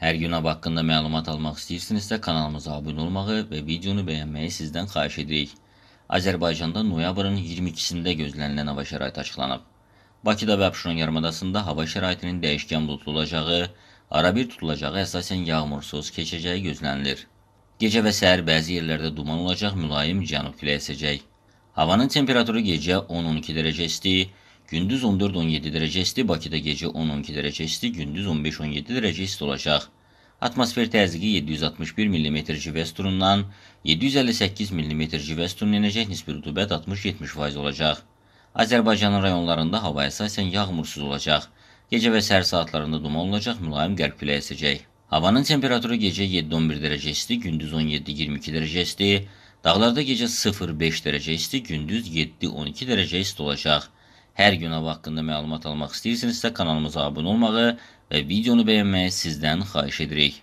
Hər gün hava haqqında məlumat almaq istəyirsinizsə kanalımıza abunə olmağı və videonu bəyənməyi sizdən xahiş edirik. Azərbaycanda noyabrın 22-sində gözlənilən hava şəraiti açıqlanıb. Bakıda və Abşeron yarımadasında hava şəraitinin dəyişkən buludlu olacağı, arabir tutulacağı, əsasən yağmursuz keçəcəyi gözlənilir. Gecə və səhər bəzi yerlərdə duman olacaq, mülayim cənub küləyi əsəcək. Havanın temperaturu gecə 10-12 dərəcə isti, gündüz 14-17 dərəcə isti, Bakıda gecə 10-12 dərəcə isti, gündüz 15-17 dərəcə isti olacaq. Atmosfer təzyiqi 761 mm civesturundan 758 mm civesturun enəcək, nisbi rütubət 60-70% olacaq. Azərbaycanın rayonlarında hava əsasən yağmursuz olacaq. Gecə və səhər saatlarında duman olacaq, mülayim qərb küləyi əsəcək. Havanın temperaturu gecə 7-11 dərəcə isti, gündüz 17-22 dərəcə isti, dağlarda gecə 0-5 dərəcə isti, gündüz 7-12 dərəcə isti olacaq. Hər gün hava haqqında məlumat almaq istəyirsinizsə kanalımıza abunə olmağı və videonu bəyənməyi sizdən xahiş edirik.